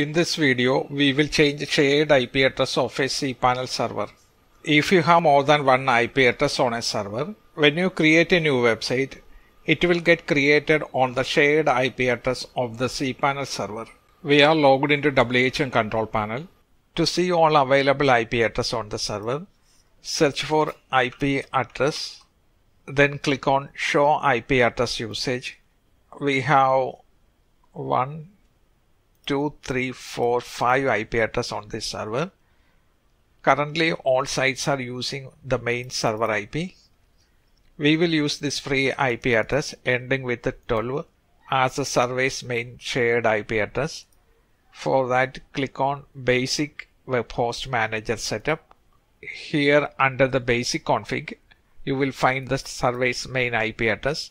In this video, we will change shared IP address of a cPanel server. If you have more than one IP address on a server, when you create a new website, it will get created on the shared IP address of the cPanel server. We are logged into WHM control panel. To see all available IP address on the server, search for IP address, then click on show IP address usage. We have one, two, three, four, five IP address on this server. Currently all sites are using the main server IP. We will use this free IP address ending with 12 as the service main shared IP address. For that click on basic web host manager setup. Here under the basic config you will find the service main IP address.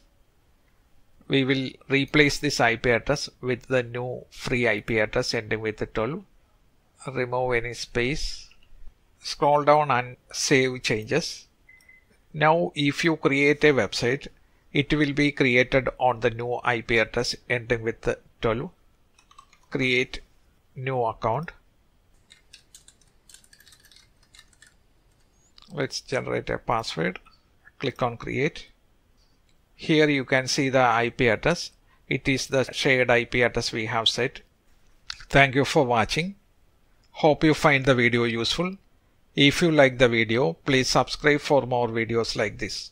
We will replace this IP address with the new free IP address ending with 12. Remove any space. Scroll down and save changes. Now if you create a website, it will be created on the new IP address ending with 12. Create new account. Let's generate a password. Click on create. Here you can see the IP address. It is the shared IP address we have set. Thank you for watching. Hope you find the video useful. If you like the video, please subscribe for more videos like this.